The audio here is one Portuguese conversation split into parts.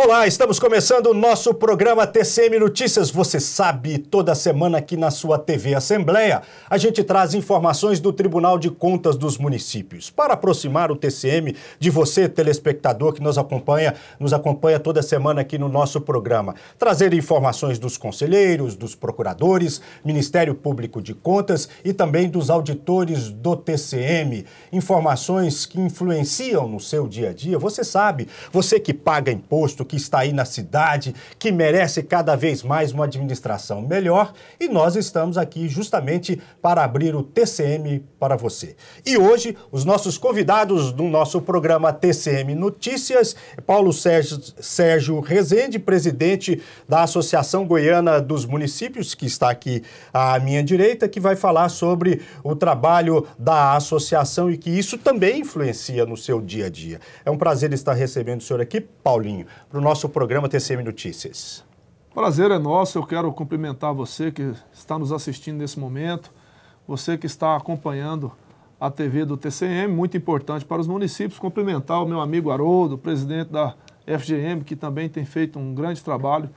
Olá, estamos começando o nosso programa TCM Notícias. Você sabe, toda semana aqui na sua TV Assembleia, a gente traz informações do Tribunal de Contas dos Municípios para aproximar o TCM de você, telespectador que nos acompanha, nos acompanha toda semana aqui no nosso programa. Trazer informações dos conselheiros, dos procuradores, Ministério Público de Contas e também dos auditores do TCM. Informações que influenciam no seu dia a dia. Você sabe, você que paga imposto, que está aí na cidade, que merece cada vez mais uma administração melhor e nós estamos aqui justamente para abrir o TCM para você. E hoje, os nossos convidados do nosso programa TCM Notícias, Paulo Sérgio, Sérgio Rezende, presidente da Associação Goiana dos Municípios, que está aqui à minha direita, que vai falar sobre o trabalho da associação e que isso também influencia no seu dia a dia. É um prazer estar recebendo o senhor aqui, Paulinho para o nosso programa TCM Notícias. Prazer é nosso, eu quero cumprimentar você que está nos assistindo nesse momento, você que está acompanhando a TV do TCM, muito importante para os municípios, cumprimentar o meu amigo Haroldo, presidente da FGM, que também tem feito um grande trabalho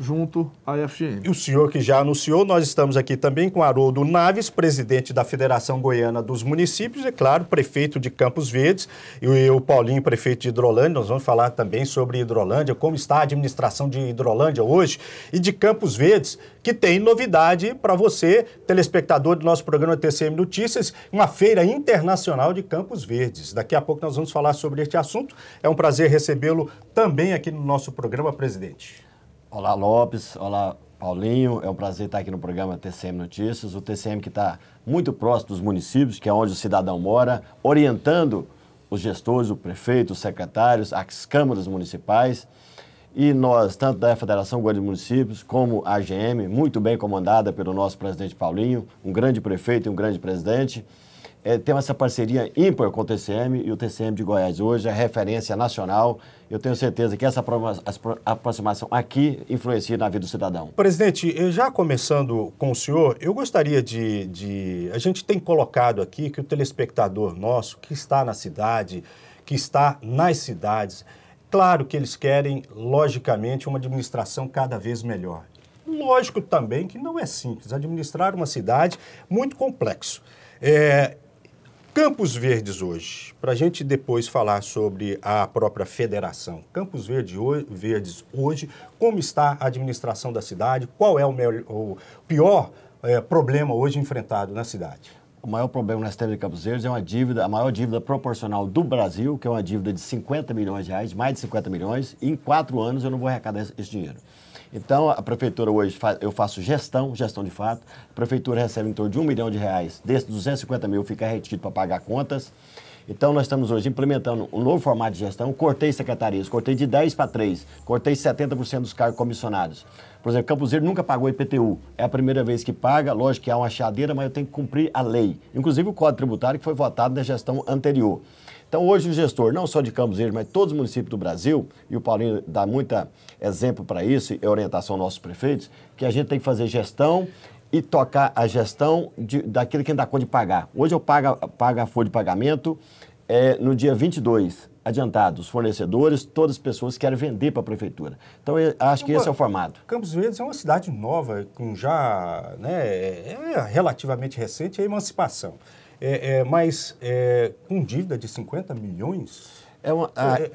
junto à FGM. E o senhor que já anunciou, nós estamos aqui também com Haroldo Naves, presidente da Federação Goiana dos Municípios, e claro, prefeito de Campos Verdes, e o Paulinho, prefeito de Hidrolândia. Nós vamos falar também sobre Hidrolândia, como está a administração de Hidrolândia hoje e de Campos Verdes, que tem novidade para você, telespectador do nosso programa TCM Notícias, uma feira internacional de Campos Verdes. Daqui a pouco nós vamos falar sobre este assunto. É um prazer recebê-lo também aqui no nosso programa, presidente. Olá, Lopes. Olá, Paulinho. É um prazer estar aqui no programa TCM Notícias. O TCM que está muito próximo dos municípios, que é onde o cidadão mora, orientando os gestores, o prefeito, os secretários, as câmaras municipais. E nós, tanto da Federação Goiânia de Municípios, como a AGM, muito bem comandada pelo nosso presidente Paulinho, um grande prefeito e um grande presidente, é, temos essa parceria ímpar com o TCM e o TCM de Goiás hoje é referência nacional. Eu tenho certeza que essa aproximação aqui influencia na vida do cidadão. Presidente, já começando com o senhor, eu gostaria de, de. A gente tem colocado aqui que o telespectador nosso, que está na cidade, que está nas cidades, claro que eles querem, logicamente, uma administração cada vez melhor. Lógico também que não é simples. Administrar uma cidade muito complexo. É, Campos Verdes hoje, para a gente depois falar sobre a própria federação. Campos Verdes hoje, como está a administração da cidade? Qual é o, melhor, o pior é, problema hoje enfrentado na cidade? O maior problema na cidade de Campos Verdes é uma dívida, a maior dívida proporcional do Brasil, que é uma dívida de 50 milhões de reais, mais de 50 milhões, e em quatro anos eu não vou arrecadar esse dinheiro. Então, a prefeitura hoje, eu faço gestão, gestão de fato. A prefeitura recebe em torno de um milhão de reais. Desses 250 mil fica retido para pagar contas. Então, nós estamos hoje implementando um novo formato de gestão. Cortei secretarias, cortei de 10 para 3, cortei 70% dos cargos comissionados. Por exemplo, Verde nunca pagou IPTU. É a primeira vez que paga, lógico que há uma chadeira, mas eu tenho que cumprir a lei. Inclusive o Código Tributário que foi votado na gestão anterior. Então, hoje o gestor, não só de Campos Verdes, mas todos os municípios do Brasil, e o Paulinho dá muito exemplo para isso, e orientação aos nossos prefeitos, que a gente tem que fazer gestão e tocar a gestão de, daquilo que ainda dá conta de pagar. Hoje eu pago, pago a folha de pagamento é, no dia 22, adiantado, os fornecedores, todas as pessoas querem vender para a prefeitura. Então, eu acho que esse é o formato. Campos Verdes é uma cidade nova, com já, né, é relativamente recente a emancipação. É, é, mas é, com dívida de 50 milhões, é uma, a... É,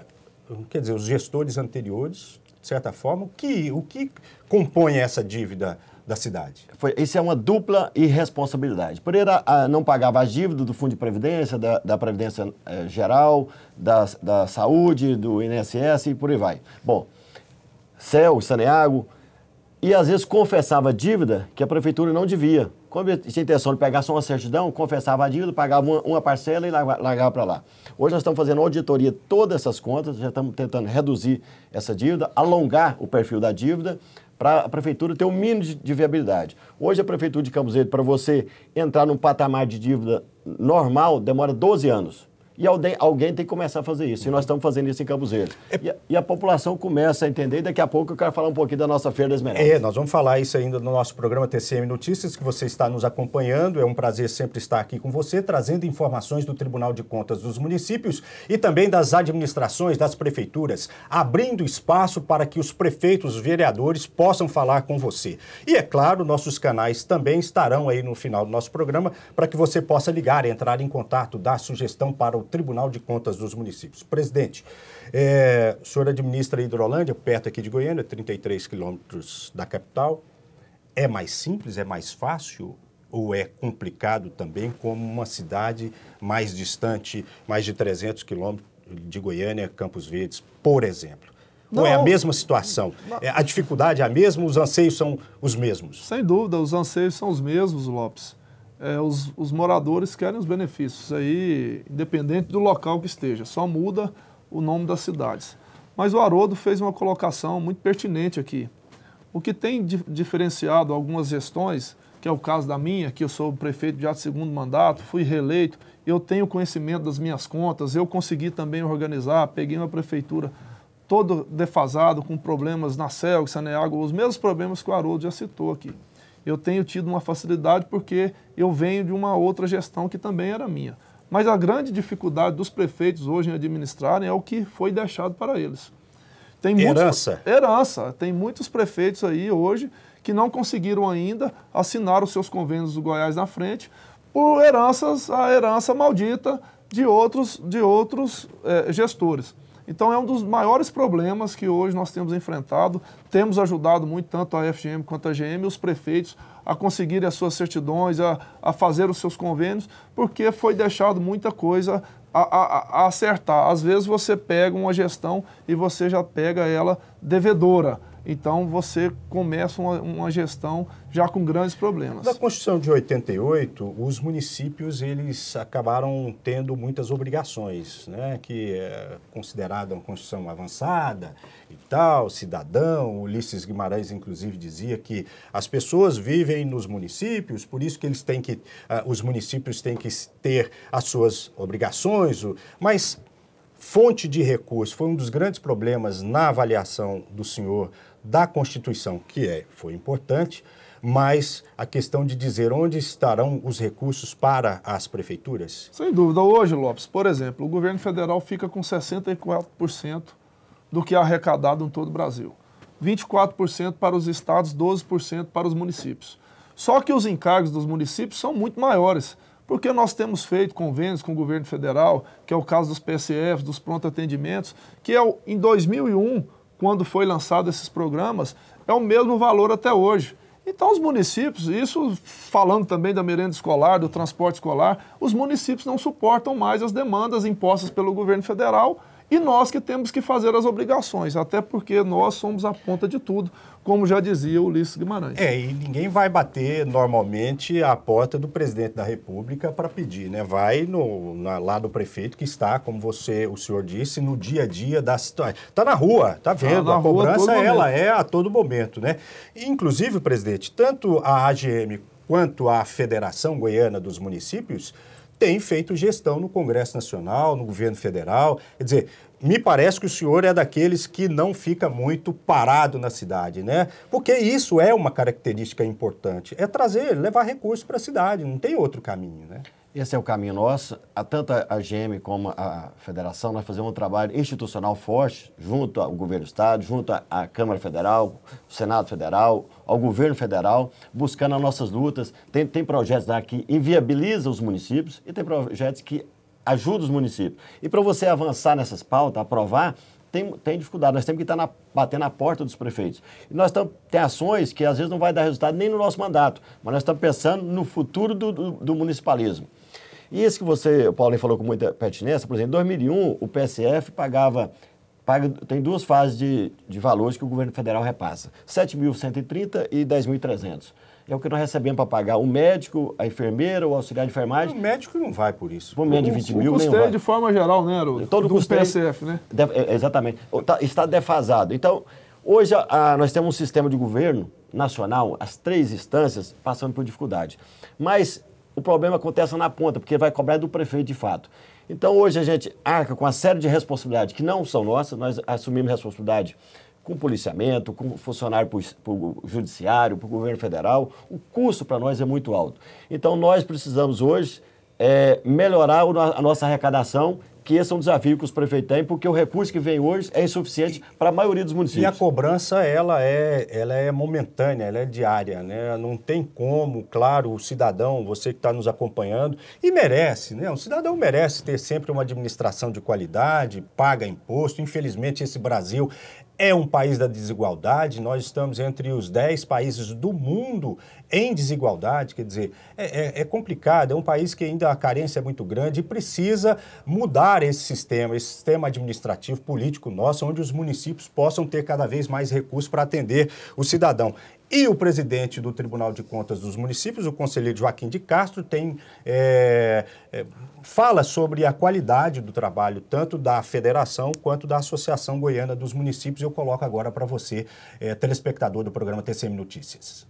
quer dizer, os gestores anteriores, de certa forma, o que, o que compõe essa dívida da cidade? Foi, isso é uma dupla irresponsabilidade. Pereira a, não pagava as dívidas do Fundo de Previdência, da, da Previdência eh, Geral, da, da Saúde, do INSS e por aí vai. Bom, CEL, Saneago, e às vezes confessava a dívida que a prefeitura não devia. Quando tinha intenção de pegar só uma certidão, confessava a dívida, pagava uma, uma parcela e largava para lá. Hoje nós estamos fazendo auditoria todas essas contas, já estamos tentando reduzir essa dívida, alongar o perfil da dívida para a prefeitura ter um mínimo de, de, viabilidade. Hoje a prefeitura de Campos Verdes, para você entrar num patamar de dívida normal, demora 12 anos. E alguém, tem que começar a fazer isso. E nós estamos fazendo isso em Campos Verdes. É E, a, e a população começa a entender. E daqui a pouco eu quero falar um pouquinho da nossa Feira das Esmeraldas. É, nós vamos falar isso ainda no nosso programa TCM Notícias, que você está nos acompanhando. É um prazer sempre estar aqui com você, trazendo informações do Tribunal de Contas dos municípios e também das administrações, das prefeituras, abrindo espaço para que os prefeitos, os vereadores possam falar com você. E é claro, nossos canais também estarão aí no final do nosso programa para que você possa ligar, entrar em contato, dar sugestão para o Tribunal de Contas dos municípios. Presidente, é, o senhor administra a Hidrolândia, perto aqui de Goiânia, 33 quilômetros da capital. É mais simples, é mais fácil ou é complicado também como uma cidade mais distante, mais de 300 quilômetros de Goiânia, Campos Verdes, por exemplo? Ou é a Não. mesma situação? É, a dificuldade é a mesma, os anseios são os mesmos? Sem dúvida, os anseios são os mesmos, Lopes. É, os, os moradores querem os benefícios, aí, independente do local que esteja, só muda o nome das cidades. Mas o Haroldo fez uma colocação muito pertinente aqui. O que tem di- diferenciado algumas gestões, que é o caso da minha, que eu sou prefeito já de segundo mandato, fui reeleito, eu tenho conhecimento das minhas contas, eu consegui também organizar, peguei uma prefeitura todo defasado, com problemas na CELG, Saneago, os mesmos problemas que o Haroldo já citou aqui. Eu tenho tido uma facilidade porque eu venho de uma outra gestão que também era minha. Mas a grande dificuldade dos prefeitos hoje em administrarem é o que foi deixado para eles. Tem Herança. Herança. Tem muitos prefeitos aí hoje que não conseguiram ainda assinar os seus convênios do Goiás na frente por heranças, a herança maldita de outros, de outros eh, gestores. Então é um dos maiores problemas que hoje nós temos enfrentado. Temos ajudado muito tanto a FGM quanto a GM, os prefeitos, a conseguirem as suas certidões, a, a fazer os seus convênios, porque foi deixado muita coisa a, a- a acertar. Às vezes você pega uma gestão e você já pega ela devedora. Então você começa uma, uma gestão já com grandes problemas. Na Constituição de 88, os municípios eles acabaram tendo muitas obrigações, né? que é considerada uma Constituição avançada e tal, cidadão. Ulisses Guimarães, inclusive, dizia que as pessoas vivem nos municípios, por isso que eles têm que, ah, os municípios têm que ter as suas obrigações, mas fonte de recurso foi um dos grandes problemas na avaliação do senhor da Constituição, que é, foi importante, mas a questão de dizer onde estarão os recursos para as prefeituras? Sem dúvida. Hoje, Lopes, por exemplo, o governo federal fica com 64% do que é arrecadado em todo o Brasil. 24% para os estados, 12% para os municípios. Só que os encargos dos municípios são muito maiores, porque nós temos feito convênios com o governo federal, que é o caso dos PSFs, dos pronto atendimentos, que é o, em 2001, quando foi lançado esses programas, é o mesmo valor até hoje. Então, os municípios, isso falando também da merenda escolar, do transporte escolar, os municípios não suportam mais as demandas impostas pelo governo federal e nós que temos que fazer as obrigações, até porque nós somos a ponta de tudo, como já dizia Ulisses Guimarães. É, e ninguém vai bater normalmente a porta do presidente da República para pedir, né? Vai no, na- lá do prefeito que está, como você, o senhor disse, no dia a dia da situação. Está na rua, está vendo? na a rua cobrança, ela momento. é a todo momento, né? Inclusive, presidente, tanto a AGM quanto a Federação Goiana dos Municípios tem feito gestão no Congresso Nacional, no governo federal. Quer dizer, me parece que o senhor é daqueles que não fica muito parado na cidade, né? Porque isso é uma característica importante. É trazer, levar recursos para a cidade, não tem outro caminho, né? Esse é o caminho nosso. A, tanto a GM como a Federação, nós fazemos um trabalho institucional forte, junto ao governo do Estado, junto à- Câmara Federal, ao Senado Federal, ao governo federal, buscando as nossas lutas. Tem, tem projetos lá que inviabilizam os municípios e tem projetos que ajudam os municípios. E para você avançar nessas pautas, aprovar, tem, tem dificuldade. Nós temos que estar na, bater na porta dos prefeitos. E nós estamos, tem ações que às vezes não vai dar resultado nem no nosso mandato, mas nós estamos pensando no futuro do, do, do municipalismo. E isso que você, o Paulinho falou com muita pertinência, por exemplo, em 2001 o PSF pagava, paga, tem duas fases de, de valores que o governo federal repassa, 7.130 e 10.300. É o que nós recebemos para pagar o médico, a enfermeira, o auxiliar de O enfermagem, médico não vai por isso. por menos de 20 mil, o nem custeio vai. de forma geral, né, Haroldo? Todo do custeio- PSF, né? É, exatamente. O- tá- está defasado. Então, hoje a- a- nós temos um sistema de governo nacional, as três instâncias passando por dificuldade. Mas o problema acontece na ponta, porque vai cobrar do prefeito de fato. Então hoje a gente arca com uma série de responsabilidades que não são nossas, nós assumimos responsabilidade com policiamento, com funcionário para o judiciário, para o governo federal, o custo para nós é muito alto. Então nós precisamos hoje é, melhorar a nossa arrecadação que esse é um desafio que os prefeitos têm, porque o recurso que vem hoje é insuficiente para a maioria dos municípios. E a cobrança, ela é, ela é momentânea, ela é diária, né? Não tem como, claro, o cidadão, você que está nos acompanhando, e merece, né? O cidadão merece ter sempre uma administração de qualidade, paga imposto. Infelizmente, esse Brasil é um país da desigualdade, nós estamos entre os 10 países do mundo em desigualdade, quer dizer, é, é, é, complicado, é um país que ainda a carência é muito grande e precisa mudar esse sistema, esse sistema administrativo, político nosso, onde os municípios possam ter cada vez mais recursos para atender o cidadão. E o presidente do Tribunal de Contas dos Municípios, o conselheiro Joaquim de Castro, tem, é, é, fala sobre a qualidade do trabalho, tanto da federação quanto da Associação Goiana dos Municípios. Eu coloco agora para você, é, telespectador do programa TCM Notícias.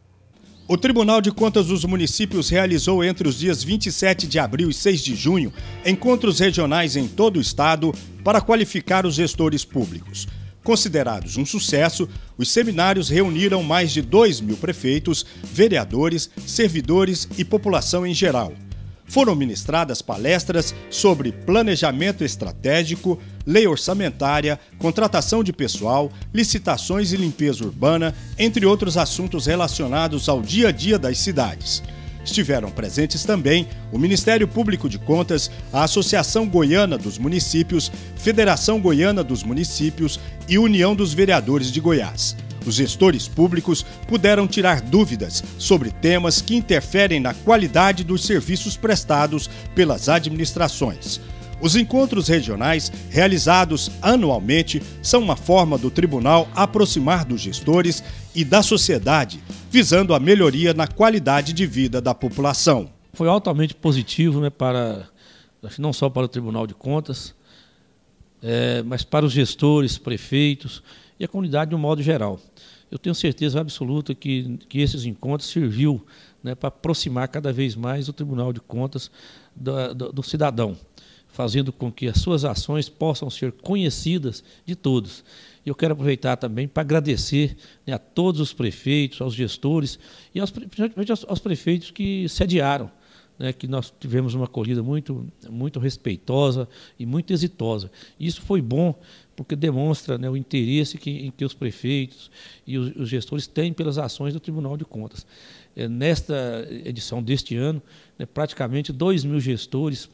O Tribunal de Contas dos Municípios realizou entre os dias 27 de abril e 6 de junho encontros regionais em todo o estado para qualificar os gestores públicos. Considerados um sucesso, os seminários reuniram mais de 2 mil prefeitos, vereadores, servidores e população em geral. Foram ministradas palestras sobre planejamento estratégico, lei orçamentária, contratação de pessoal, licitações e limpeza urbana, entre outros assuntos relacionados ao dia a dia das cidades. Estiveram presentes também o Ministério Público de Contas, a Associação Goiana dos Municípios, Federação Goiana dos Municípios e União dos Vereadores de Goiás. Os gestores públicos puderam tirar dúvidas sobre temas que interferem na qualidade dos serviços prestados pelas administrações. Os encontros regionais, realizados anualmente, são uma forma do tribunal aproximar dos gestores e da sociedade visando a melhoria na qualidade de vida da população. Foi altamente positivo né, para, não só para o Tribunal de Contas, é, mas para os gestores, prefeitos e a comunidade de um modo geral. Eu tenho certeza absoluta que, que esses encontros serviu né, para aproximar cada vez mais o Tribunal de Contas do, do, do cidadão, fazendo com que as suas ações possam ser conhecidas de todos. E eu quero aproveitar também para agradecer né, a todos os prefeitos, aos gestores e aos, aos, aos prefeitos que sediaram, né, que nós tivemos uma acolhida muito, muito respeitosa e muito exitosa. Isso foi bom porque demonstra né, o interesse que, em que os prefeitos e os, os, gestores têm pelas ações do Tribunal de Contas. É, nesta edição deste ano, né, praticamente 2 mil gestores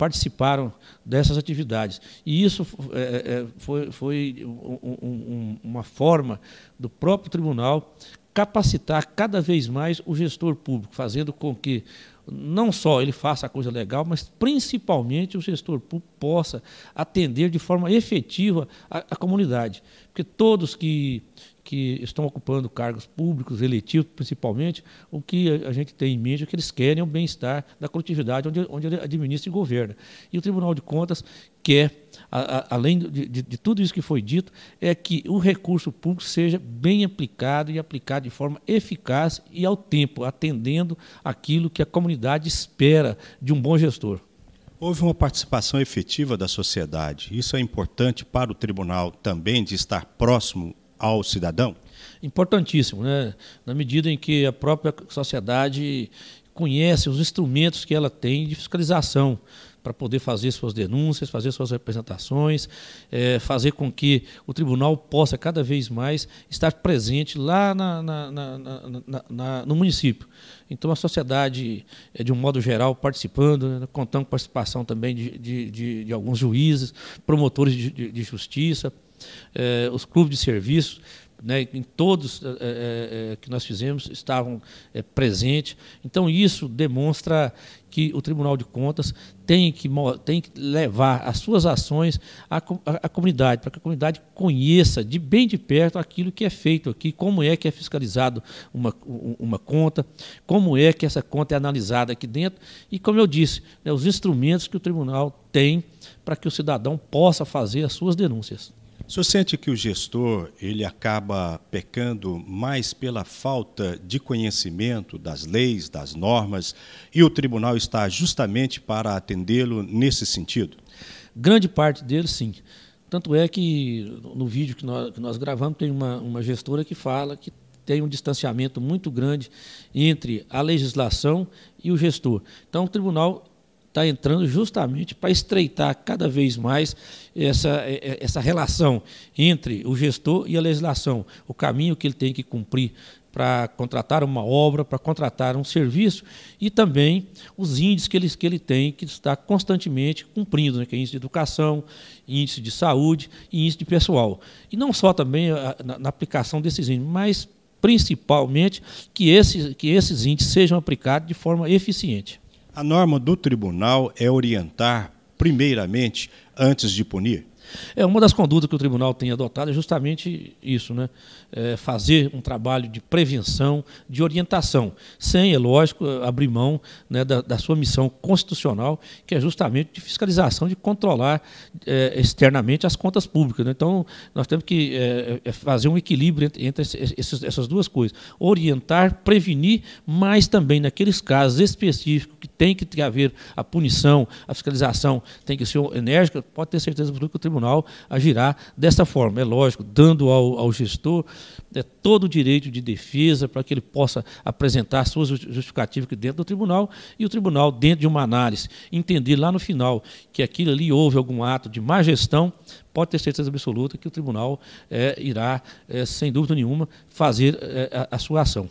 participaram dessas atividades. E isso é, é, foi, foi um, um, uma forma do próprio tribunal capacitar cada vez mais o gestor público, fazendo com que não só ele faça a coisa legal, mas principalmente o gestor público possa atender de forma efetiva a, a comunidade. Porque todos que, que estão ocupando cargos públicos, eletivos principalmente, o que a gente tem em mente é que eles querem o bem-estar da coletividade onde, onde ele administra e governa. E o Tribunal de Contas quer, a, a, além de, de, de, tudo isso que foi dito, é que o recurso público seja bem aplicado e aplicado de forma eficaz e ao tempo, atendendo aquilo que a comunidade espera de um bom gestor. Houve uma participação efetiva da sociedade. Isso é importante para o tribunal também de estar próximo ao cidadão? Importantíssimo, né? na medida em que a própria sociedade conhece os instrumentos que ela tem de fiscalização para poder fazer suas denúncias, fazer suas representações, é, fazer com que o tribunal possa cada vez mais estar presente lá na, na, na, no município. Então, a sociedade, é, de um modo geral, participando, né, contando com participação também de, de, de, de alguns juízes, promotores de, de justiça, é, os clubes de serviço, né, em todos é, é, que nós fizemos estavam é, presentes. Então isso demonstra que o Tribunal de Contas tem que, tem que levar as suas ações à, à, à comunidade, para que a comunidade conheça de bem de perto aquilo que é feito aqui, como é que é fiscalizado uma, uma conta, como é que essa conta é analisada aqui dentro e, como eu disse, né, os instrumentos que o tribunal tem para que o cidadão possa fazer as suas denúncias. O senhor sente que o gestor ele acaba pecando mais pela falta de conhecimento das leis, das normas, e o tribunal está justamente para atendê-lo nesse sentido? Grande parte dele, sim. Tanto é que no vídeo que nós, que nós gravamos tem uma, uma gestora que fala que tem um distanciamento muito grande entre a legislação e o gestor. Então, o tribunal está entrando justamente para estreitar cada vez mais essa, é, é, essa relação entre o gestor e a legislação, o caminho que ele tem que cumprir para contratar uma obra, para contratar um serviço e também os índices que ele, que ele tem que está constantemente cumprindo, né, que é índice de educação, índice de saúde e índice de pessoal. E não só também a, na, na aplicação desses índices, mas principalmente que esses, que esses índices sejam aplicados de forma eficiente. A norma do tribunal é orientar, primeiramente, antes de punir? É uma das condutas que o tribunal tem adotado é justamente isso, né? É fazer um trabalho de prevenção, de orientação, sem, é lógico, abrir mão né, da, da, sua missão constitucional, que é justamente de fiscalização, de controlar é, externamente as contas públicas. Né? Então, nós temos que é, é fazer um equilíbrio entre, entre esses, essas duas coisas: orientar, prevenir, mas também naqueles casos específicos que tem que haver a punição, a fiscalização tem que ser enérgica, pode ter certeza que o tribunal tribunal agirá dessa forma. É lógico, dando ao, ao gestor é, todo o direito de defesa para que ele possa apresentar suas justificativas dentro do tribunal e o tribunal, dentro de uma análise, entender lá no final que aquilo ali houve algum ato de má gestão, pode ter certeza absoluta que o tribunal é, irá, é, sem dúvida nenhuma, fazer é, a, a sua ação.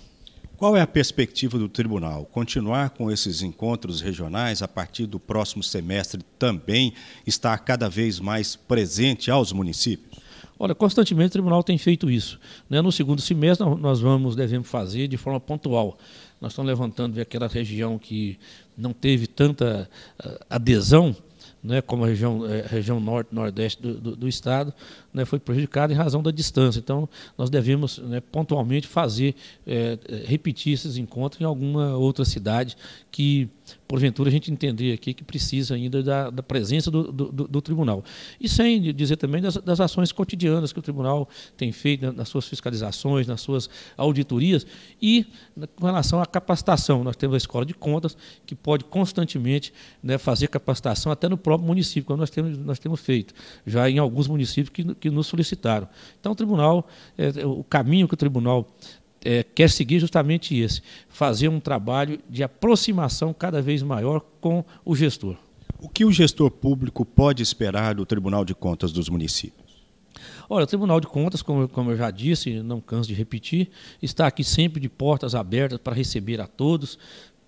Qual é a perspectiva do tribunal? Continuar com esses encontros regionais a partir do próximo semestre também estar cada vez mais presente aos municípios? Olha, constantemente o tribunal tem feito isso. Né? No segundo semestre nós vamos, devemos fazer de forma pontual. Nós estamos levantando aquela região que não teve tanta uh, adesão né, como a região, a eh, região norte, nordeste do, do, do estado, né, foi prejudicada em razão da distância. Então, nós devemos né, pontualmente fazer, é, repetir esses encontros em alguma outra cidade que porventura a gente entender aqui que precisa ainda da, da presença do, do, do, tribunal. E sem dizer também das, das, ações cotidianas que o tribunal tem feito nas suas fiscalizações, nas suas auditorias e com relação à capacitação. Nós temos a Escola de Contas, que pode constantemente né, fazer capacitação até no próprio município, como nós temos, nós temos feito, já em alguns municípios que, que nos solicitaram. Então, o tribunal, é, o caminho que o tribunal é, quer seguir justamente esse, fazer um trabalho de aproximação cada vez maior com o gestor. O que o gestor público pode esperar do Tribunal de Contas dos municípios? Olha, o Tribunal de Contas, como, como eu já disse, não canso de repetir, está aqui sempre de portas abertas para receber a todos,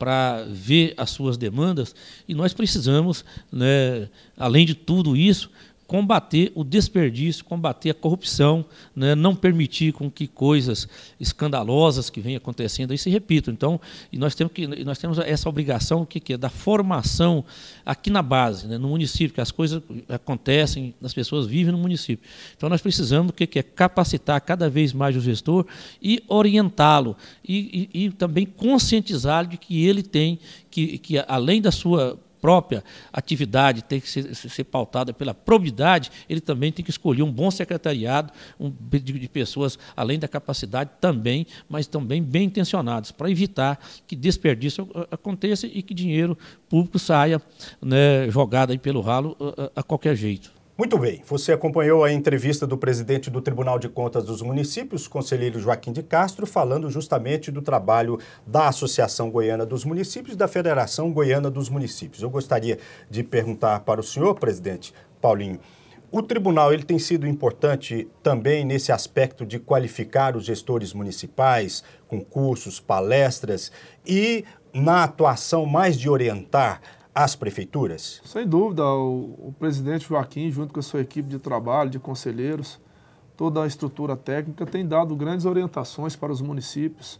para ver as suas demandas e nós precisamos, né, além de tudo isso, combater o desperdício, combater a corrupção, né? não permitir com que coisas escandalosas que vêm acontecendo aí se repitam. Então, e nós temos que nós temos essa obrigação que, que é da formação aqui na base, né? no município, que as coisas acontecem, as pessoas vivem no município. Então, nós precisamos que, que é capacitar cada vez mais o gestor e orientá-lo e, e, e também conscientizá-lo de que ele tem que, que além da sua própria atividade tem que ser, ser, pautada pela probidade, ele também tem que escolher um bom secretariado um, de, de, pessoas, além da capacidade também, mas também bem intencionados, para evitar que desperdício aconteça e que dinheiro público saia né, jogado aí pelo ralo a, a qualquer jeito. Muito bem, você acompanhou a entrevista do presidente do Tribunal de Contas dos Municípios, conselheiro Joaquim de Castro, falando justamente do trabalho da Associação Goiana dos Municípios e da Federação Goiana dos Municípios. Eu gostaria de perguntar para o senhor, presidente Paulinho, o tribunal ele tem sido importante também nesse aspecto de qualificar os gestores municipais, com cursos, palestras e na atuação mais de orientar às prefeituras? Sem dúvida, o, o, presidente Joaquim, junto com a sua equipe de trabalho, de conselheiros, toda a estrutura técnica, tem dado grandes orientações para os municípios,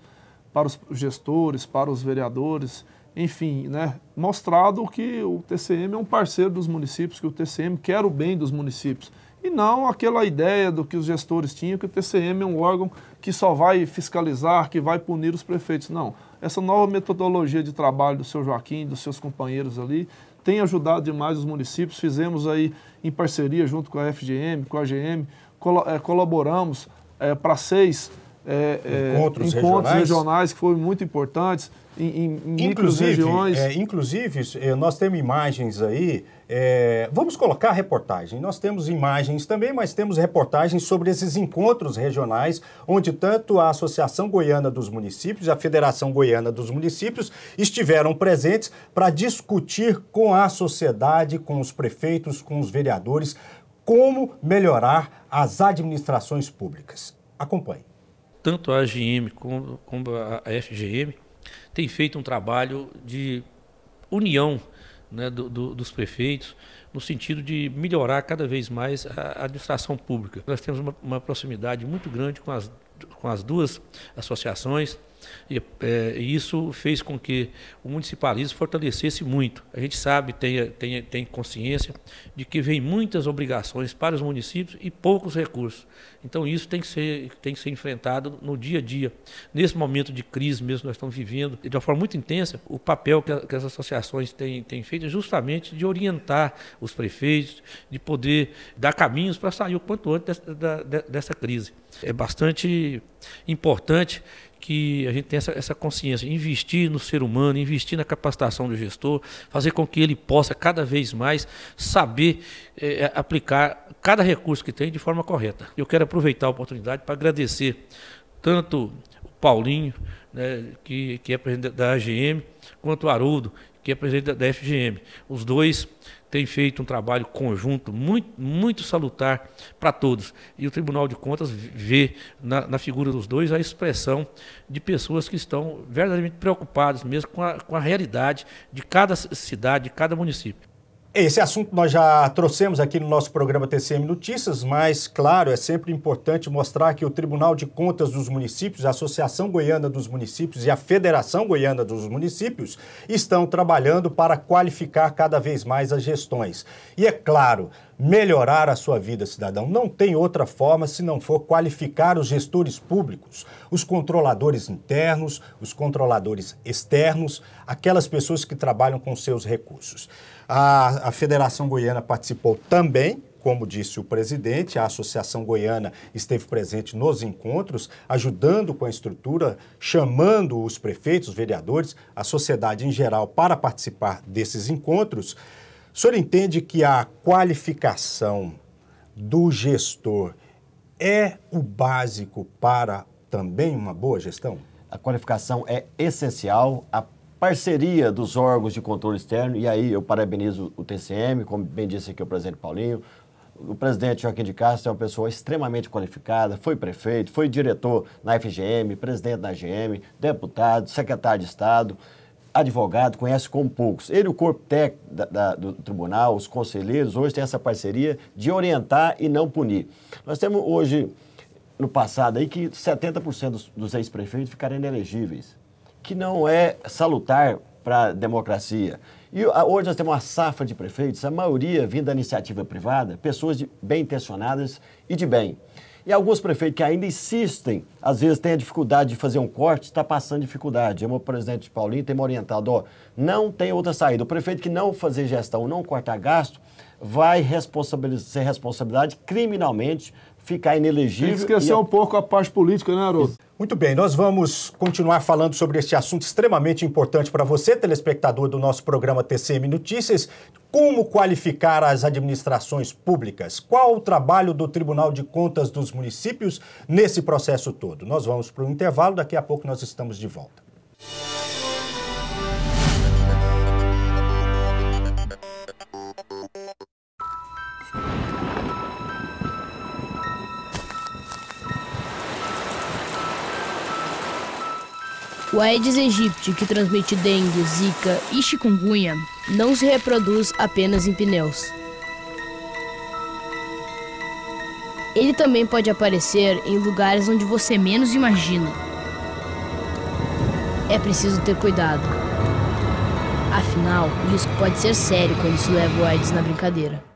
para os gestores, para os vereadores, enfim, né, mostrado que o TCM é um parceiro dos municípios, que o TCM quer o bem dos municípios. E não aquela ideia do que os gestores tinham, que o TCM é um órgão que só vai fiscalizar, que vai punir os prefeitos. Não essa nova metodologia de trabalho do seu Joaquim, dos seus companheiros ali, tem ajudado demais os municípios. Fizemos aí em parceria junto com a FGM, com a GM, col é, colaboramos é, para seis é, encontros, encontros regionais. regionais. que foram muito importantes em, em inclusive, é, inclusive, é, nós temos imagens aí. É, vamos colocar reportagem. Nós temos imagens também, mas temos reportagens sobre esses encontros regionais, onde tanto a Associação Goiana dos Municípios e a Federação Goiana dos Municípios estiveram presentes para discutir com a sociedade, com os prefeitos, com os vereadores, como melhorar as administrações públicas. Acompanhe. Tanto a AGM como, a FGM tem feito um trabalho de união né, do, do, dos prefeitos, no sentido de melhorar cada vez mais a administração pública. Nós temos uma, uma proximidade muito grande com as, com as duas associações. E, é, isso fez com que o municipalismo fortalecesse muito. A gente sabe, tem, tem, tem consciência de que vem muitas obrigações para os municípios e poucos recursos. Então isso tem que ser, tem que ser enfrentado no dia a dia. Nesse momento de crise mesmo que nós estamos vivendo, de uma forma muito intensa, o papel que, a, que as associações têm, têm feito é justamente de orientar os prefeitos, de poder dar caminhos para sair o quanto antes dessa, dessa crise. É bastante importante que a gente tenha essa, essa, consciência, investir no ser humano, investir na capacitação do gestor, fazer com que ele possa cada vez mais saber é, aplicar cada recurso que tem de forma correta. Eu quero aproveitar a oportunidade para agradecer tanto o Paulinho, né, que, que é presidente da AGM, quanto o Haroldo, que é presidente da FGM. Os dois têm feito um trabalho conjunto muito, muito salutar para todos. E o Tribunal de Contas vê na, na, figura dos dois a expressão de pessoas que estão verdadeiramente preocupadas mesmo com a, com a realidade de cada cidade, de cada município. Esse assunto nós já trouxemos aqui no nosso programa TCM Notícias, mas, claro, é sempre importante mostrar que o Tribunal de Contas dos Municípios, a Associação Goiana dos Municípios e a Federação Goiana dos Municípios estão trabalhando para qualificar cada vez mais as gestões. E, é claro, melhorar a sua vida, cidadão. Não tem outra forma se não for qualificar os gestores públicos, os controladores internos, os controladores externos, aquelas pessoas que trabalham com seus recursos. A, a Federação Goiana participou também como disse o presidente, a Associação Goiana esteve presente nos encontros, ajudando com a estrutura, chamando os prefeitos, os vereadores, a sociedade em geral para participar desses encontros. O senhor entende que a qualificação do gestor é o básico para também uma boa gestão? A qualificação é essencial. A parceria dos órgãos de controle externo, e aí eu parabenizo o TCM, como bem disse aqui o presidente Paulinho, o presidente Joaquim de Castro é uma pessoa extremamente qualificada, foi prefeito, foi diretor na FGM, presidente da AGM, deputado, secretário de Estado, advogado, conhece como poucos. Ele, o corpo técnico da, da, do tribunal, os conselheiros, hoje tem essa parceria de orientar e não punir. Nós temos hoje, no passado, aí que 70% dos, dos ex-prefeitos ficaram inelegíveis que não é salutar para a democracia. E hoje nós temos uma safra de prefeitos, a maioria vindo da iniciativa privada, pessoas bem intencionadas e de bem. E alguns prefeitos que ainda insistem, às vezes têm a dificuldade de fazer um corte, está passando dificuldade. O presidente Paulinho tem orientado, ó, não tem outra saída. O prefeito que não fazer gestão, não cortar gasto, vai responsabilizar, ser responsabilidade criminalmente ficar inelegível. Tem que esquecer e... um pouco a parte política, né, Haroldo? Muito bem, nós vamos continuar falando sobre este assunto extremamente importante para você, telespectador do nosso programa TCM Notícias. Como qualificar as administrações públicas? Qual o trabalho do Tribunal de Contas dos municípios nesse processo todo? Nós vamos para o intervalo, daqui a pouco nós estamos de volta. O Aedes aegypti, que transmite dengue, zika e chikungunya, não se reproduz apenas em pneus. Ele também pode aparecer em lugares onde você menos imagina. É preciso ter cuidado. Afinal, o risco pode ser sério quando se leva o Aedes na brincadeira.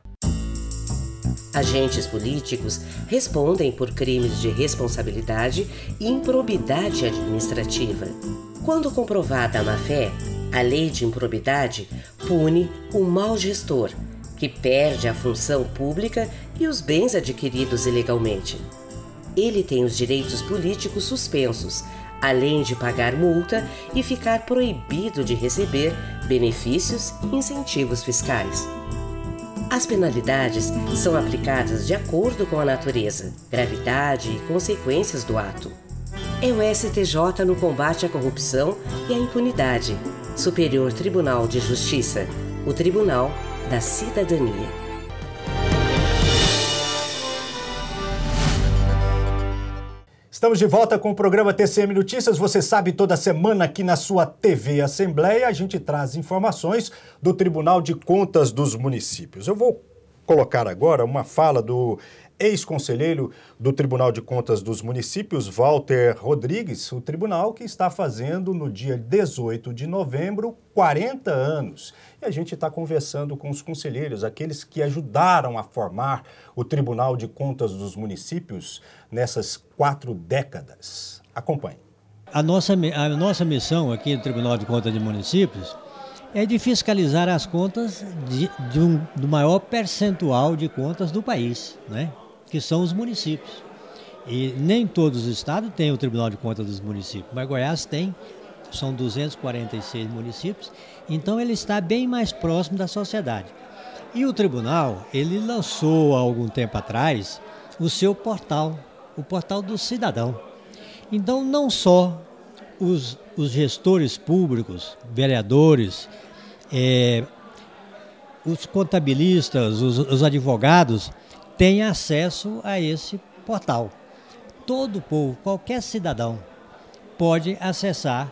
Agentes políticos respondem por crimes de responsabilidade e improbidade administrativa. Quando comprovada a má-fé, a lei de improbidade pune o mau gestor, que perde a função pública e os bens adquiridos ilegalmente. Ele tem os direitos políticos suspensos, além de pagar multa e ficar proibido de receber benefícios e incentivos fiscais. As penalidades são aplicadas de acordo com a natureza, gravidade e consequências do ato. É o STJ no combate à corrupção e à impunidade. Superior Tribunal de Justiça, o Tribunal da Cidadania. Estamos de volta com o programa TCM Notícias. Você sabe, toda semana aqui na sua TV Assembleia, a gente traz informações do Tribunal de Contas dos Municípios. Eu vou colocar agora uma fala do ex-conselheiro do Tribunal de Contas dos Municípios, Walter Rodrigues, o tribunal que está fazendo no dia 18 de novembro 40 anos. E a gente está conversando com os conselheiros, aqueles que ajudaram a formar o Tribunal de Contas dos Municípios nessas quatro décadas. Acompanhe. A nossa, a nossa missão aqui no Tribunal de Contas de Municípios é de fiscalizar as contas de, de um, do maior percentual de contas do país, né? Que são os municípios. E nem todos os estados têm o Tribunal de Contas dos Municípios, mas Goiás tem, são 246 municípios, então ele está bem mais próximo da sociedade. E o tribunal, ele lançou há algum tempo atrás o seu portal, o portal do cidadão. Então, não só os, os gestores públicos, vereadores, é, os contabilistas, os, os advogados, têm acesso a esse portal. Todo povo, qualquer cidadão, pode acessar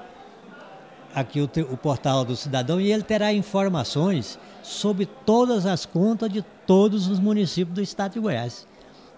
aqui o, o, portal do cidadão e ele terá informações sobre todas as contas de todos os municípios do estado de Goiás.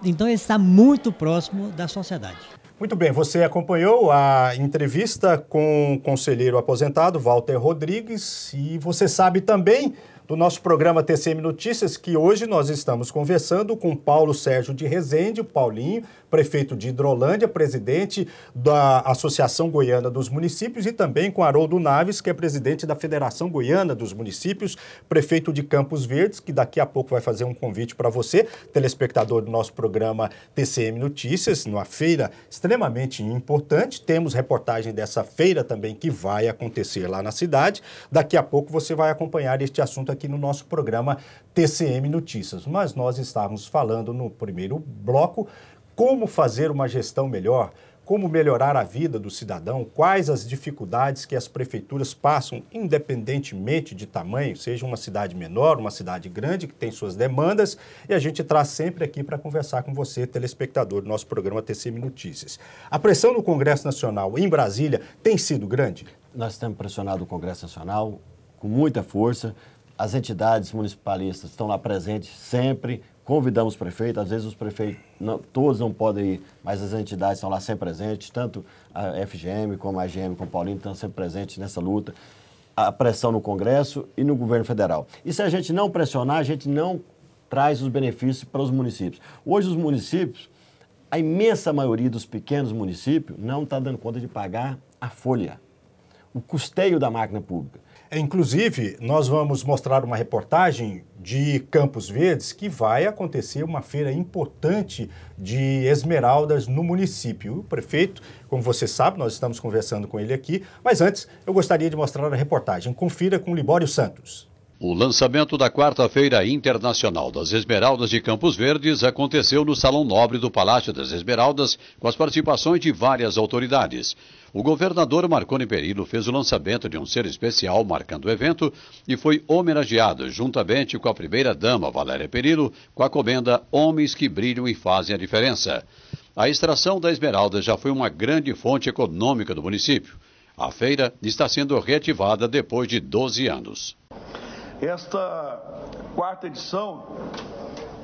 Então ele está muito próximo da sociedade. Muito bem, você acompanhou a entrevista com o conselheiro aposentado Walter Rodrigues e você sabe também do nosso programa TCM Notícias, que hoje nós estamos conversando com Paulo Sérgio de Rezende, Paulinho, prefeito de Hidrolândia, presidente da Associação Goiana dos Municípios, e também com Haroldo Naves, que é presidente da Federação Goiana dos Municípios, prefeito de Campos Verdes, que daqui a pouco vai fazer um convite para você, telespectador do nosso programa TCM Notícias, numa feira extremamente importante. Temos reportagem dessa feira também que vai acontecer lá na cidade. Daqui a pouco você vai acompanhar este assunto no nosso programa TCM Notícias. Mas nós estávamos falando no primeiro bloco como fazer uma gestão melhor, como melhorar a vida do cidadão, quais as dificuldades que as prefeituras passam, independentemente de tamanho, seja uma cidade menor, uma cidade grande, que tem suas demandas, e a gente traz sempre aqui para conversar com você, telespectador do nosso programa TCM Notícias. A pressão no Congresso Nacional em Brasília tem sido grande? Nós temos pressionado o Congresso Nacional com muita força. As entidades municipalistas estão lá presentes sempre. Convidamos o prefeito, às vezes os prefeitos, não, todos não podem ir, mas as entidades estão lá sempre presentes, tanto a FGM como a AGM, como o Paulinho, estão sempre presentes nessa luta. A pressão no Congresso e no governo federal. E se a gente não pressionar, a gente não traz os benefícios para os municípios. Hoje, os municípios, a imensa maioria dos pequenos municípios não está dando conta de pagar a folha, o custeio da máquina pública. Inclusive, nós vamos mostrar uma reportagem de Campos Verdes que vai acontecer uma feira importante de esmeraldas no município. O prefeito, como você sabe, nós estamos conversando com ele aqui, mas antes eu gostaria de mostrar a reportagem. Confira com Libório Santos. O lançamento da quarta-feira internacional das Esmeraldas de Campos Verdes aconteceu no Salão Nobre do Palácio das Esmeraldas, com as participações de várias autoridades. O governador Marconi Perillo fez o lançamento de um ser especial marcando o evento e foi homenageado juntamente com a primeira-dama Valéria Perillo com a comenda Homens que Brilham e Fazem a Diferença. A extração da esmeralda já foi uma grande fonte econômica do município. A feira está sendo reativada depois de 12 anos. Esta quarta edição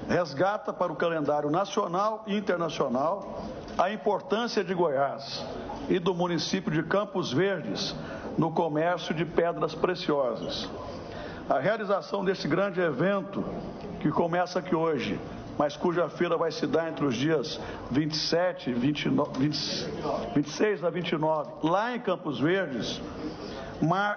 resgata para o calendário nacional e internacional a importância de Goiás e do município de Campos Verdes no comércio de pedras preciosas. A realização desse grande evento, que começa aqui hoje, mas cuja feira vai se dar entre os dias 27, 29, 20, 26 a 29, lá em Campos Verdes,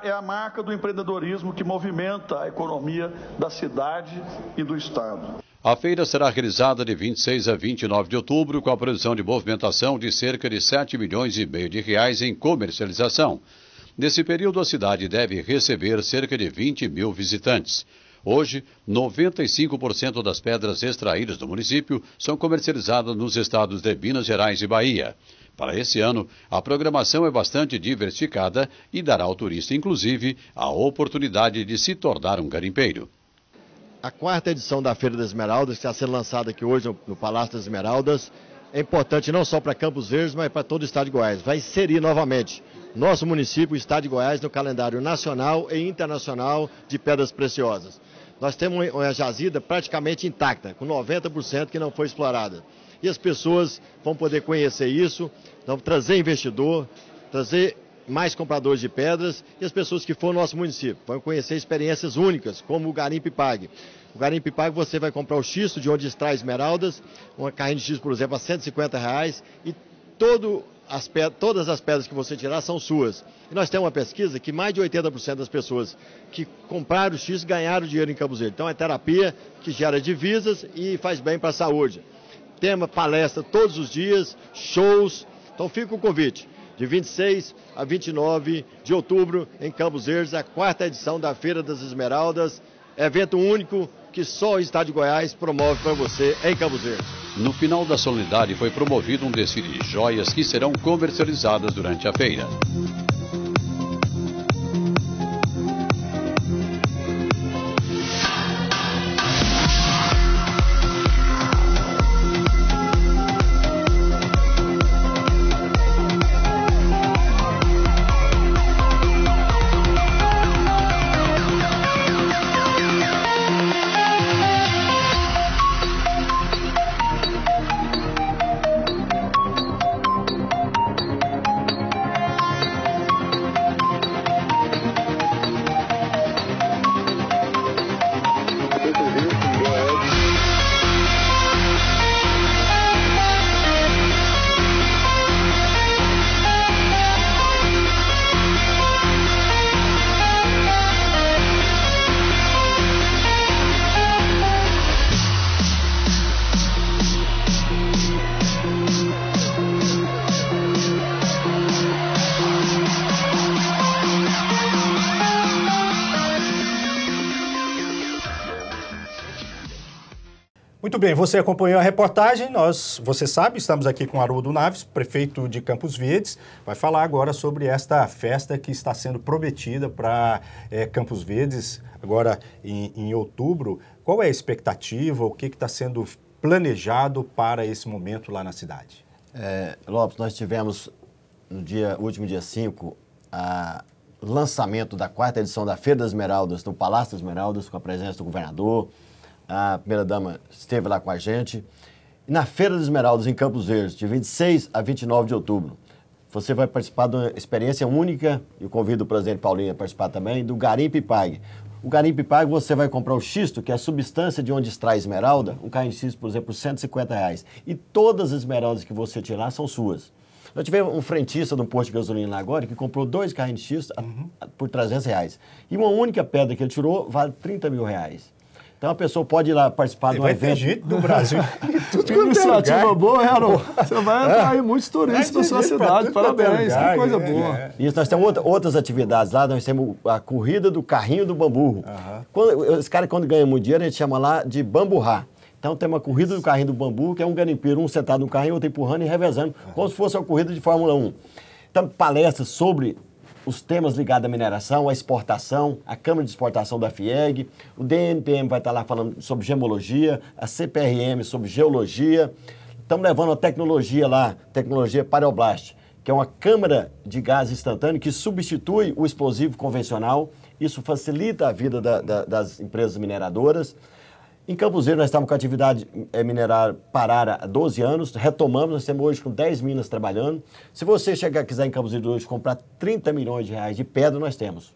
é a marca do empreendedorismo que movimenta a economia da cidade e do Estado. A feira será realizada de 26 a 29 de outubro, com a previsão de movimentação de cerca de 7 milhões e meio de reais em comercialização. Nesse período, a cidade deve receber cerca de 20 mil visitantes. Hoje, 95% das pedras extraídas do município são comercializadas nos estados de Minas Gerais e Bahia. Para esse ano, a programação é bastante diversificada e dará ao turista, inclusive, a oportunidade de se tornar um garimpeiro. A quarta edição da Feira das Esmeraldas, que está sendo lançada aqui hoje no, Palácio das Esmeraldas, é importante não só para Campos Verdes, mas para todo o estado de Goiás. Vai inserir novamente nosso município, o estado de Goiás, no calendário nacional e internacional de pedras preciosas. Nós temos uma jazida praticamente intacta, com 90% que não foi explorada e as pessoas vão poder conhecer isso, vão trazer investidor, trazer mais compradores de pedras e as pessoas que for no nosso município vão conhecer experiências únicas, como o Garimpe Pague. O Garimpe Pague você vai comprar o xisto de onde extrai esmeraldas, uma carrinha de xisto, por exemplo, a 150 reais e todo as todas as pedras que você tirar são suas. E nós temos uma pesquisa que mais de 80% das pessoas que compraram o X ganharam dinheiro em Cambuzeiro. Então é terapia que gera divisas e faz bem para a saúde tema, palestra todos os dias, shows. Então fica o convite. De 26 a 29 de outubro, em Campos Verdes, a quarta edição da Feira das Esmeraldas. Evento único que só o Estado de Goiás promove para você em Campos Verdes. No final da solenidade foi promovido um desfile de joias que serão comercializadas durante a feira. Muito bem, você acompanhou a reportagem. Nós, você sabe, estamos aqui com Haroldo Naves, prefeito de Campos Verdes. Vai falar agora sobre esta festa que está sendo prometida para é, Campos Verdes, agora em, em, outubro. Qual é a expectativa? O que está sendo planejado para esse momento lá na cidade? É, Lopes, nós tivemos no dia, último dia 5 o lançamento da quarta edição da Feira das Esmeraldas no Palácio das Esmeraldas, com a presença do governador a primeira-dama esteve lá com a gente. E na Feira dos Esmeraldas, em Campos Verdes, de 26 a 29 de outubro, você vai participar de uma experiência única, e eu convido o presidente Paulinho a participar também, do Garimpe Pague. O Garimpe Pague, você vai comprar o xisto, que é a substância de onde extrai esmeralda, um carrinho de xisto, por exemplo, por 150 reais. E todas as esmeraldas que você tirar são suas. Nós tivemos um frentista de um posto de gasolina lá agora que comprou dois carrinhos de xisto uhum. por 300 reais. E uma única pedra que ele tirou vale 30 mil reais. Então a pessoa pode ir lá participar de um vai evento. Ter gente do Brasil. Tudo que é iniciativa boa, Harold. Você vai atrair é. muitos turistas para sua cidade. Parabéns, lugar, que coisa é, boa. É. Isso, nós temos outra, outras atividades lá. Nós temos a corrida do carrinho do bamburro. Quando, esse cara, quando ganha muito dinheiro, a gente chama lá de bamburrá. Então tem uma corrida do carrinho do bambu, que é um garimpeiro, um sentado no carrinho, outro empurrando e revezando, como se fosse uma corrida de Fórmula 1. Então, palestras sobre os temas ligados à mineração, à exportação, a Câmara de Exportação da FIEG, o DNPM vai estar lá falando sobre gemologia, a CPRM sobre geologia. Estamos levando a tecnologia lá, tecnologia Paraoblast, que é uma câmara de gás instantâneo que substitui o explosivo convencional. Isso facilita a vida da, da, das empresas mineradoras. Em Verdes, nós estamos com a atividade é, minerária parar há 12 anos, retomamos, nós estamos hoje com 10 minas trabalhando. Se você chegar quiser em Verdes hoje comprar 30 milhões de reais de pedra, nós temos.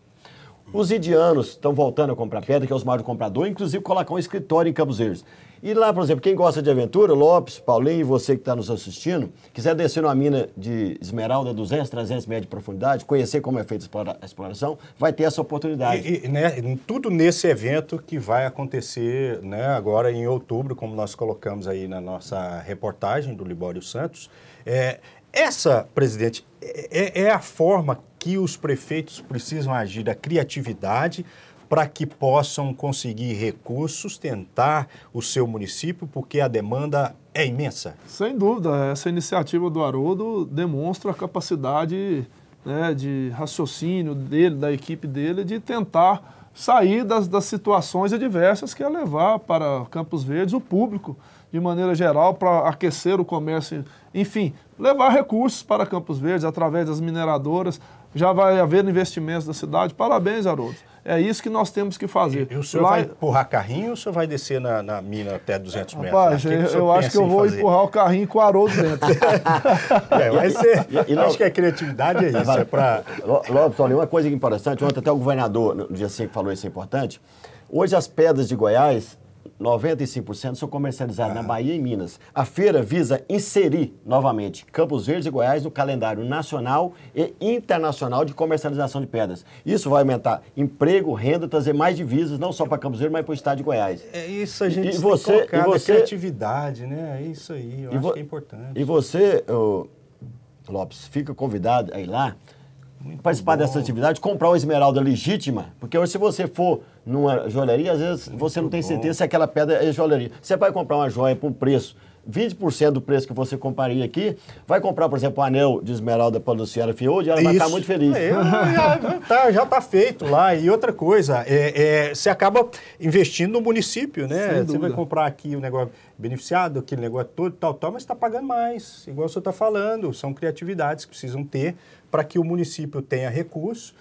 Os indianos estão voltando a comprar pedra, que é os maiores compradores, inclusive colocar um escritório em Campos Verdes. E lá, por exemplo, quem gosta de aventura, Lopes, Paulinho, você que está nos assistindo, quiser descer numa mina de esmeralda 200, 300 metros de profundidade, conhecer como é feita a exploração, vai ter essa oportunidade. E, e né, tudo nesse evento que vai acontecer né, agora em outubro, como nós colocamos aí na nossa reportagem do Libório Santos. É, essa, presidente, é, é a forma que os prefeitos precisam agir, da criatividade, para que possam conseguir recursos, sustentar o seu município, porque a demanda é imensa. Sem dúvida, essa iniciativa do Haroldo demonstra a capacidade né, de raciocínio dele, da equipe dele, de tentar sair das, das situações adversas que é levar para Campos Verdes o público, de maneira geral, para aquecer o comércio, enfim, levar recursos para Campos Verdes através das mineradoras, já vai haver investimentos da cidade. Parabéns, Haroldo. É isso que nós temos que fazer. E, e o senhor Lá... vai empurrar carrinho ou o senhor vai descer na, na mina até 200 metros? Rapaz, eu, eu acho que eu vou fazer? empurrar o carrinho com o Haroldo dentro. é, vai ser, e, e, acho que a criatividade é isso, é para... Lopes, olha, uma coisa importante, ontem até o governador, no dia 5, falou isso é importante, hoje as pedras de Goiás 95% são comercializados ah. na Bahia e Minas. A feira visa inserir novamente Campos Verdes e Goiás no calendário nacional e internacional de comercialização de pedras. Isso vai aumentar emprego, renda, trazer mais divisas, não só para Campos Verdes, mas para o estado de Goiás. É isso a gente e, e você, e você, criatividade, né? É isso aí, eu acho que é importante. E você, Lopes, fica convidado a ir lá muito participar bom. dessa atividade, comprar uma esmeralda legítima, porque hoje se você for numa joalheria, às vezes Muito você não tem certeza bom. se aquela pedra é joalheria. Você vai comprar uma joia por um preço 20% do preço que você compraria aqui, vai comprar, por exemplo, um anel de esmeralda para a Luciana Fiode, ela Isso. vai estar muito feliz. É, já está feito lá. E outra coisa, é, é, você acaba investindo no município, né? Você vai comprar aqui o um negócio beneficiado, aquele negócio todo, tal, tal, mas está pagando mais. Igual você está falando, são criatividades que precisam ter para que o município tenha recurso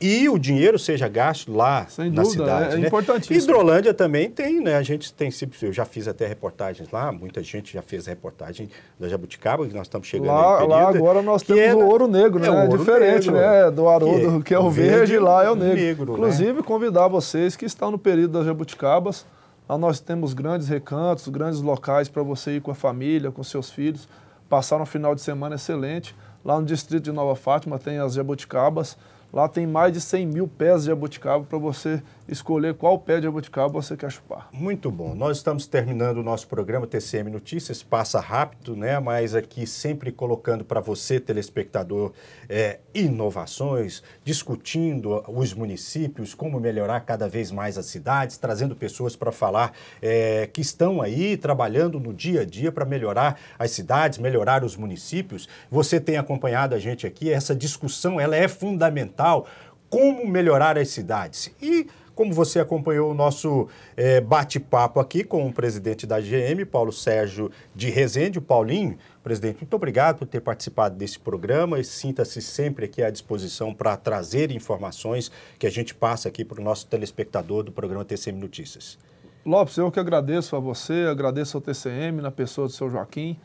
e o dinheiro seja gasto lá Sem na dúvida, cidade. É, né? importantíssimo. Hidrolândia também tem, né? A gente tem eu já fiz até reportagens lá, muita gente já fez a reportagem da Jabuticaba, que nós estamos chegando lá, período, lá agora nós temos é, o ouro negro, né? É, diferente, negro, né? Do Haroldo, que, que é o verde, verde, lá é o negro. negro né? Inclusive, né? convidar vocês que estão no período das Jabuticabas, lá nós temos grandes recantos, grandes locais para você ir com a família, com seus filhos, passar um final de semana excelente. Lá no distrito de Nova Fátima tem as Jabuticabas, Lá tem mais de 100 mil pés de jabuticaba para você escolher qual pé de jabuticaba você quer chupar. Muito bom. Nós estamos terminando o nosso programa TCM Notícias. Passa rápido, né? Mas aqui sempre colocando para você, telespectador, é, inovações, discutindo os municípios, como melhorar cada vez mais as cidades, trazendo pessoas para falar é, que estão aí trabalhando no dia a dia para melhorar as cidades, melhorar os municípios. Você tem acompanhado a gente aqui. Essa discussão ela é fundamental como melhorar as cidades. E como você acompanhou o nosso é, bate-papo aqui com o presidente da GM, Paulo Sérgio de Rezende, o Paulinho. Presidente, muito obrigado por ter participado desse programa e sinta-se sempre aqui à disposição para trazer informações que a gente passa aqui para o nosso telespectador do programa TCM Notícias. Lopes, eu que agradeço a você, agradeço ao TCM na pessoa do seu Joaquim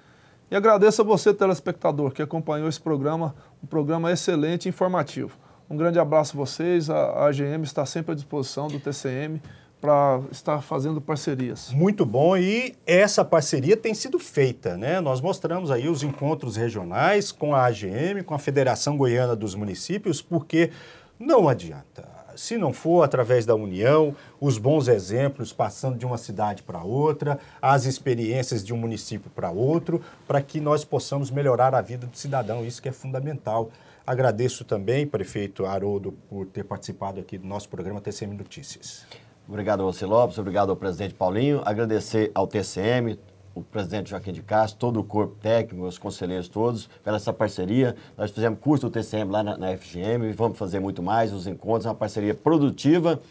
e agradeço a você, telespectador, que acompanhou esse programa, um programa excelente e informativo. Um grande abraço a vocês. A AGM está sempre à disposição do TCM para estar fazendo parcerias. Muito bom e essa parceria tem sido feita, né? Nós mostramos aí os encontros regionais com a AGM, com a Federação Goiana dos Municípios, porque não adianta. Se não for através da união, os bons exemplos passando de uma cidade para outra, as experiências de um município para outro, para que nós possamos melhorar a vida do cidadão. Isso que é fundamental. Agradeço também, prefeito Haroldo, por ter participado aqui do nosso programa TCM Notícias. Obrigado a você, Lopes. Obrigado ao presidente Paulinho. Agradecer ao TCM, o presidente Joaquim de Castro, todo o corpo técnico, os conselheiros todos, pela essa parceria. Nós fizemos curso do TCM lá na, na FGM, vamos fazer muito mais, os encontros, uma parceria produtiva.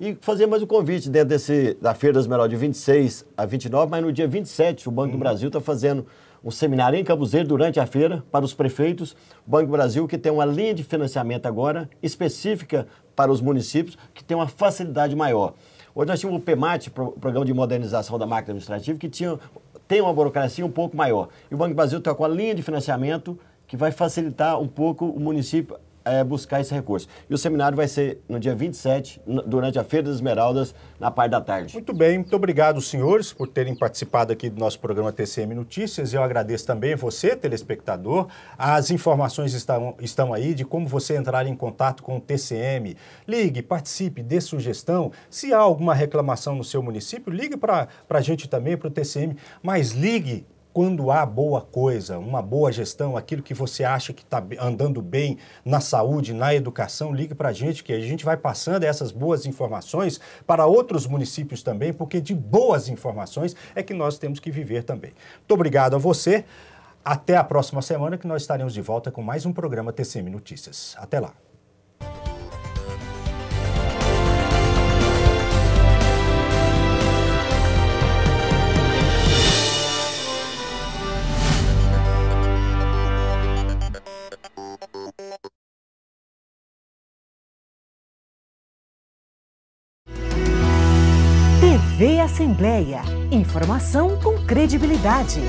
E fazer mais um convite dentro desse, da Feira das Melhores de 26 a 29, mas no dia 27 o Banco hum. do Brasil está fazendo um seminário em Cambuzeiro durante a feira para os prefeitos. O Banco Brasil que tem uma linha de financiamento agora específica para os municípios que tem uma facilidade maior. Hoje nós tínhamos o PEMAT, o Programa de Modernização da Máquina Administrativa, que tinha, tem uma burocracia um pouco maior. E o Banco Brasil está com a linha de financiamento que vai facilitar um pouco o município é, buscar esse recurso. E o seminário vai ser no dia 27, durante a Feira das Esmeraldas, na parte da tarde. Muito bem, muito obrigado, senhores, por terem participado aqui do nosso programa TCM Notícias. Eu agradeço também você, telespectador. As informações estão, estão aí de como você entrar em contato com o TCM. Ligue, participe, dê sugestão. Se há alguma reclamação no seu município, ligue para a gente também, para o TCM, mas ligue quando há boa coisa, uma boa gestão, aquilo que você acha que está andando bem na saúde, na educação, ligue para a gente, que a gente vai passando essas boas informações para outros municípios também, porque de boas informações é que nós temos que viver também. Muito obrigado a você. Até a próxima semana, que nós estaremos de volta com mais um programa TCM Notícias. Até lá. Assembleia. Informação com credibilidade.